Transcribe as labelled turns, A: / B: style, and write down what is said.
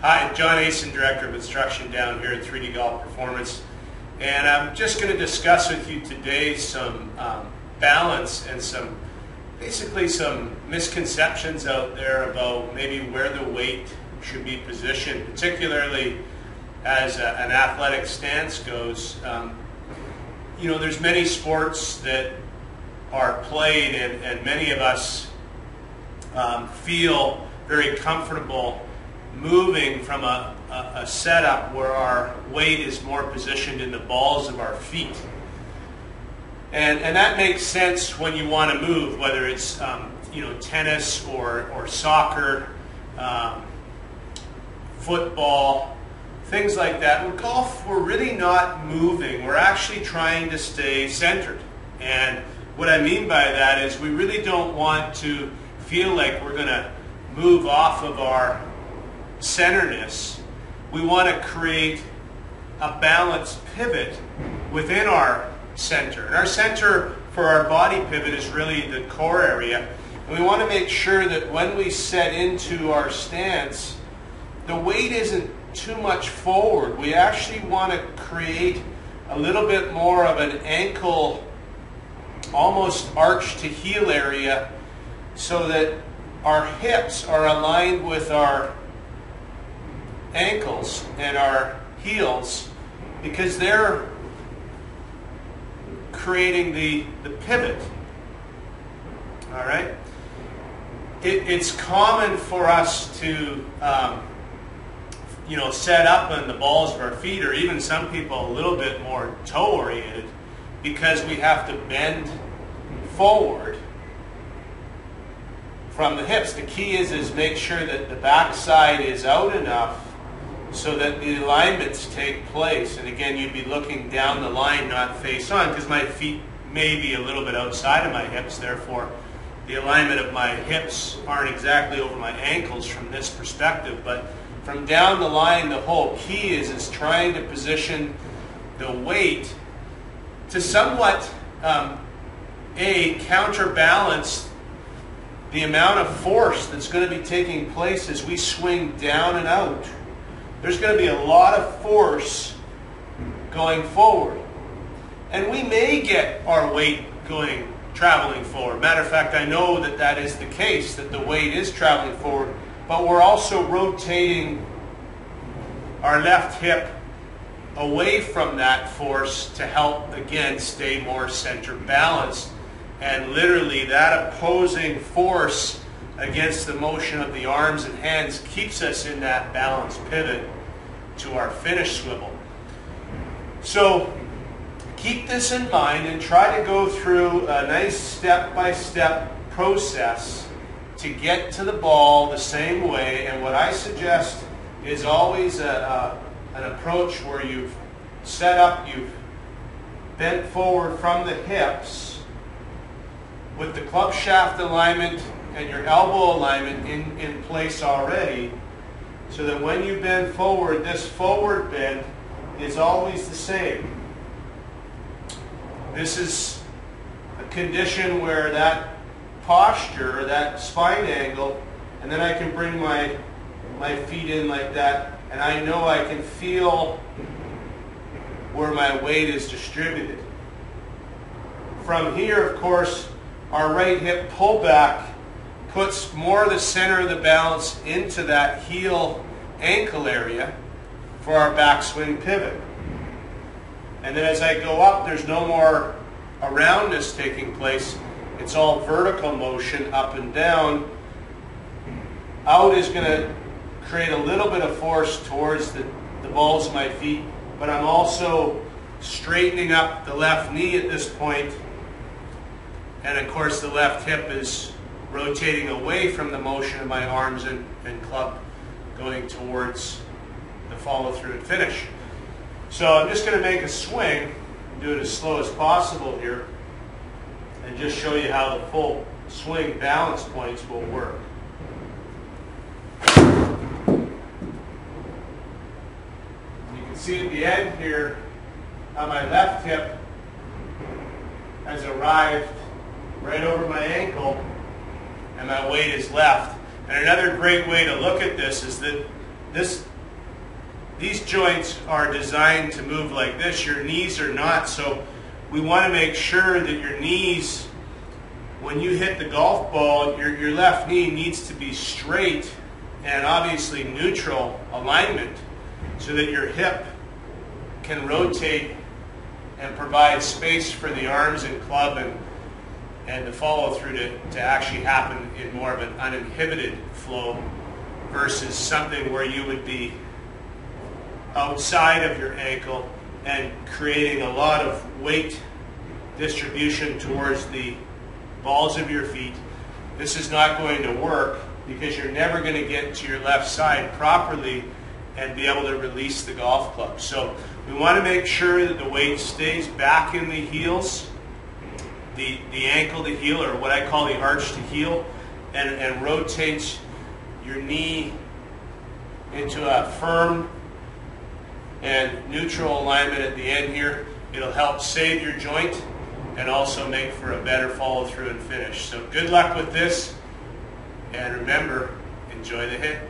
A: Hi, John Aasen, Director of Instruction down here at 3D Golf Performance. And I'm just going to discuss with you today some um, balance and some, basically some misconceptions out there about maybe where the weight should be positioned, particularly as a, an athletic stance goes. Um, you know, there's many sports that are played and, and many of us um, feel very comfortable moving from a, a, a, setup where our weight is more positioned in the balls of our feet. And, and that makes sense when you want to move, whether it's um, you know tennis or, or soccer, um, football, things like that. With golf, we're really not moving. We're actually trying to stay centered. And what I mean by that is we really don't want to feel like we're going to move off of our centerness. We want to create a balanced pivot within our center. And our center for our body pivot is really the core area. And we want to make sure that when we set into our stance, the weight isn't too much forward. We actually want to create a little bit more of an ankle, almost arch to heel area so that our hips are aligned with our ankles and our heels because they're creating the, the pivot. All right? It, it's common for us to, um, you know, set up on the balls of our feet, or even some people a little bit more toe oriented, because we have to bend forward from the hips. The key is is make sure that the backside is out enough so that the alignments take place. And again, you'd be looking down the line, not face on, because my feet may be a little bit outside of my hips. Therefore, the alignment of my hips aren't exactly over my ankles from this perspective. But from down the line, the whole key is is trying to position the weight to somewhat um, a counterbalance the amount of force that's going to be taking place as we swing down and out there's going to be a lot of force going forward. And we may get our weight going traveling forward. Matter of fact, I know that that is the case, that the weight is traveling forward, but we're also rotating our left hip away from that force to help, again, stay more center balanced. And literally, that opposing force against the motion of the arms and hands keeps us in that balanced pivot to our finish swivel. So keep this in mind and try to go through a nice step-by-step process to get to the ball the same way. And what I suggest is always a, a, an approach where you've set up, you've bent forward from the hips with the club shaft alignment and your elbow alignment in, in place already so that when you bend forward, this forward bend is always the same. This is a condition where that posture, that spine angle, and then I can bring my, my feet in like that, and I know I can feel where my weight is distributed. From here, of course, our right hip pullback puts more of the center of the balance into that heel ankle area for our backswing pivot. And then as I go up, there's no more aroundness taking place. It's all vertical motion up and down. Out is going to create a little bit of force towards the, the balls of my feet, but I'm also straightening up the left knee at this point. And of course the left hip is rotating away from the motion of my arms and, and club going towards the follow through and finish. So I'm just going to make a swing, do it as slow as possible here, and just show you how the full swing balance points will work. You can see at the end here my left hip has arrived right over my ankle and my weight is left. And another great way to look at this is that this, these joints are designed to move like this. Your knees are not, so we want to make sure that your knees, when you hit the golf ball, your, your left knee needs to be straight and obviously neutral alignment so that your hip can rotate and provide space for the arms and club and, and the follow through to, to actually happen in more of an uninhibited flow versus something where you would be outside of your ankle and creating a lot of weight distribution towards the balls of your feet. This is not going to work because you're never going to get to your left side properly and be able to release the golf club. So we want to make sure that the weight stays back in the heels, the, the ankle to heel, or what I call the arch to heel, and, and rotates your knee into a firm and neutral alignment at the end here. It'll help save your joint and also make for a better follow through and finish. So good luck with this. And remember, enjoy the hit.